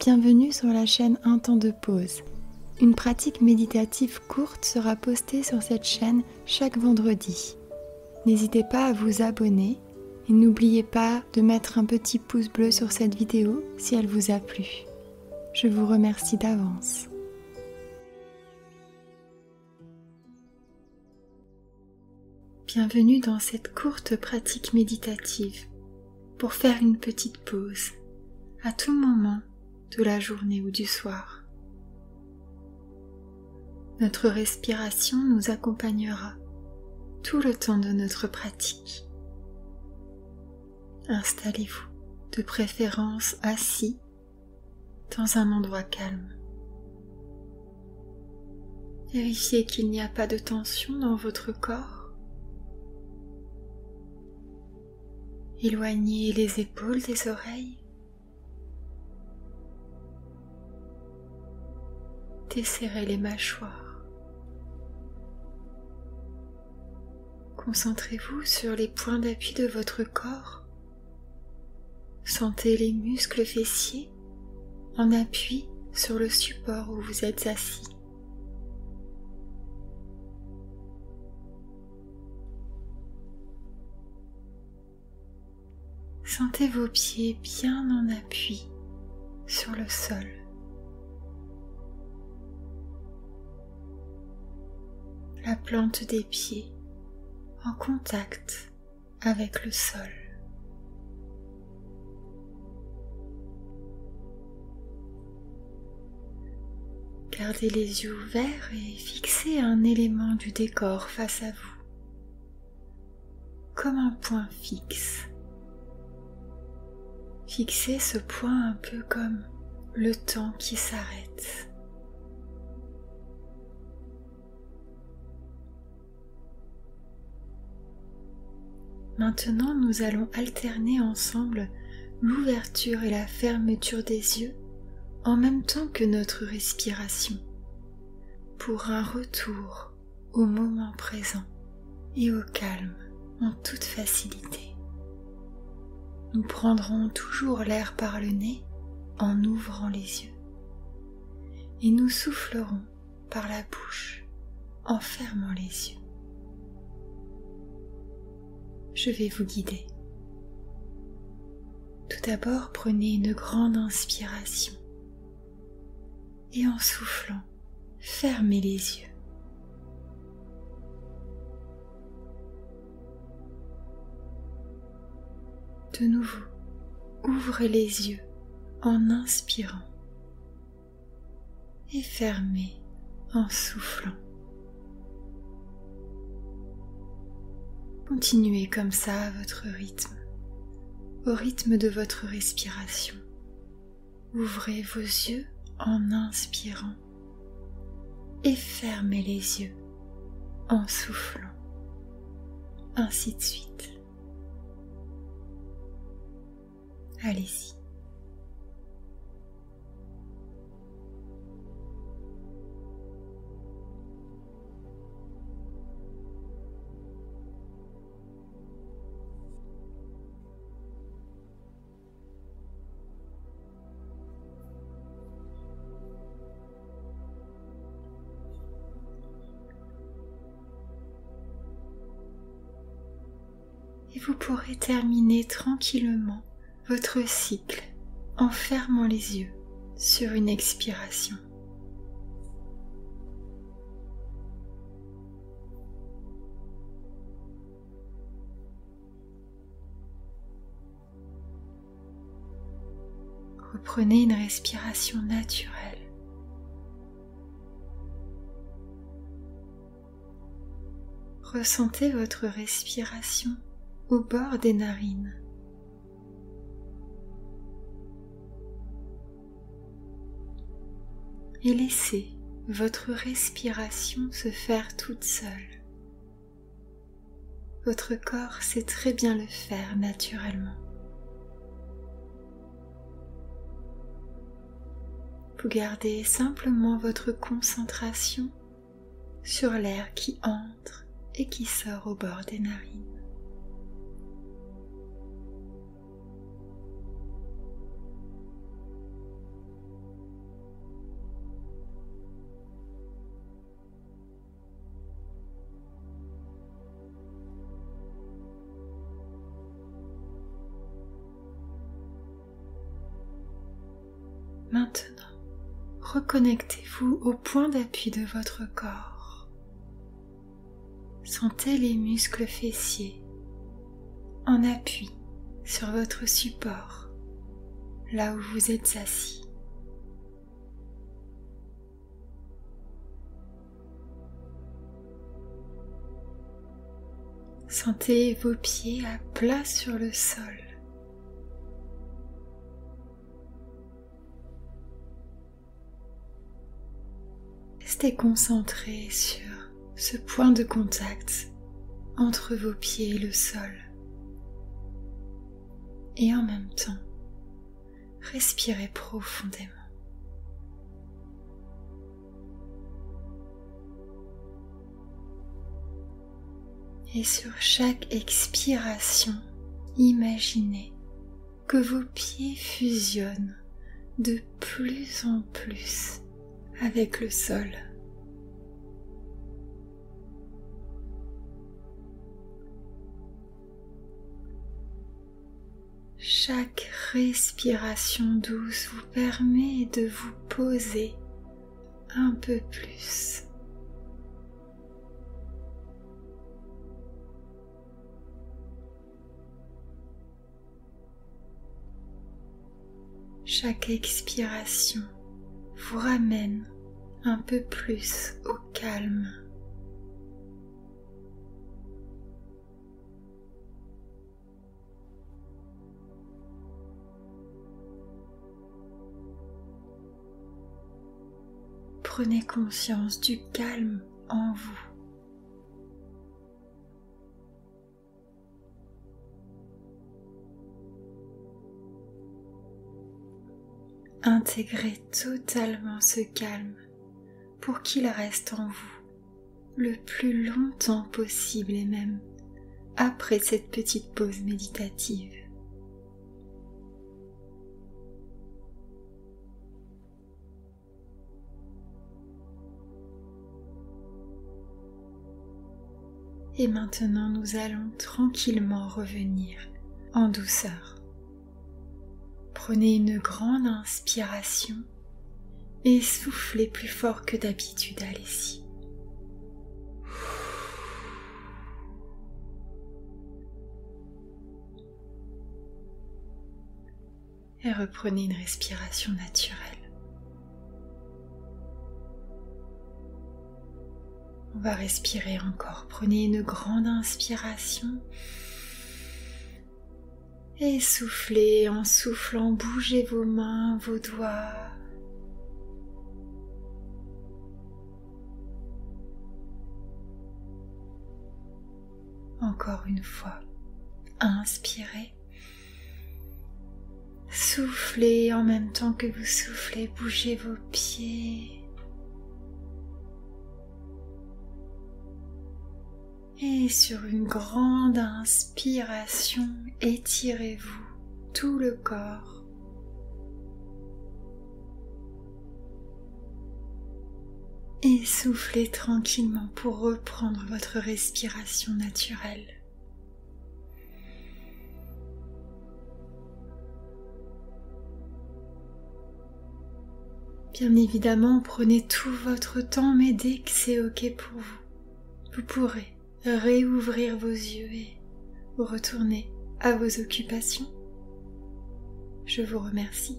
Bienvenue sur la chaîne Un temps de pause. Une pratique méditative courte sera postée sur cette chaîne chaque vendredi. N'hésitez pas à vous abonner et n'oubliez pas de mettre un petit pouce bleu sur cette vidéo si elle vous a plu. Je vous remercie d'avance. Bienvenue dans cette courte pratique méditative pour faire une petite pause à tout moment de la journée ou du soir. Notre respiration nous accompagnera tout le temps de notre pratique. Installez-vous de préférence assis dans un endroit calme. Vérifiez qu'il n'y a pas de tension dans votre corps. Éloignez les épaules des oreilles. Desserrez les mâchoires. Concentrez-vous sur les points d'appui de votre corps. Sentez les muscles fessiers en appui sur le support où vous êtes assis. Sentez vos pieds bien en appui sur le sol. La plante des pieds en contact avec le sol. Gardez les yeux ouverts et fixez un élément du décor face à vous, comme un point fixe. Fixez ce point un peu comme le temps qui s'arrête. Maintenant, nous allons alterner ensemble l'ouverture et la fermeture des yeux en même temps que notre respiration pour un retour au moment présent et au calme en toute facilité. Nous prendrons toujours l'air par le nez en ouvrant les yeux et nous soufflerons par la bouche en fermant les yeux. Je vais vous guider. Tout d'abord, prenez une grande inspiration et en soufflant, fermez les yeux. De nouveau, ouvrez les yeux en inspirant et fermez en soufflant. Continuez comme ça à votre rythme, au rythme de votre respiration. Ouvrez vos yeux en inspirant et fermez les yeux en soufflant. Ainsi de suite. Allez-y. Et vous pourrez terminer tranquillement votre cycle en fermant les yeux sur une expiration. Reprenez une respiration naturelle. Ressentez votre respiration au bord des narines. Et laissez votre respiration se faire toute seule. Votre corps sait très bien le faire naturellement. Vous gardez simplement votre concentration sur l'air qui entre et qui sort au bord des narines. Maintenant, reconnectez-vous au point d'appui de votre corps. Sentez les muscles fessiers en appui sur votre support, là où vous êtes assis. Sentez vos pieds à plat sur le sol. Restez concentré sur ce point de contact entre vos pieds et le sol. Et en même temps, respirez profondément. Et sur chaque expiration, imaginez que vos pieds fusionnent de plus en plus avec le sol. Chaque respiration douce vous permet de vous poser un peu plus. Chaque expiration vous ramène un peu plus au calme. Prenez conscience du calme en vous. Intégrez totalement ce calme pour qu'il reste en vous le plus longtemps possible et même après cette petite pause méditative. Et maintenant, nous allons tranquillement revenir en douceur. Prenez une grande inspiration et soufflez plus fort que d'habitude. Allez-y. Et reprenez une respiration naturelle. Respirer encore. Prenez une grande inspiration. Et soufflez en soufflant, bougez vos mains, vos doigts. Encore une fois, inspirez. Soufflez en même temps que vous soufflez, bougez vos pieds. Et sur une grande inspiration, étirez-vous tout le corps. Et soufflez tranquillement pour reprendre votre respiration naturelle. Bien évidemment, prenez tout votre temps, mais dès que c'est OK pour vous, vous pourrez réouvrir vos yeux et retourner à vos occupations. Je vous remercie.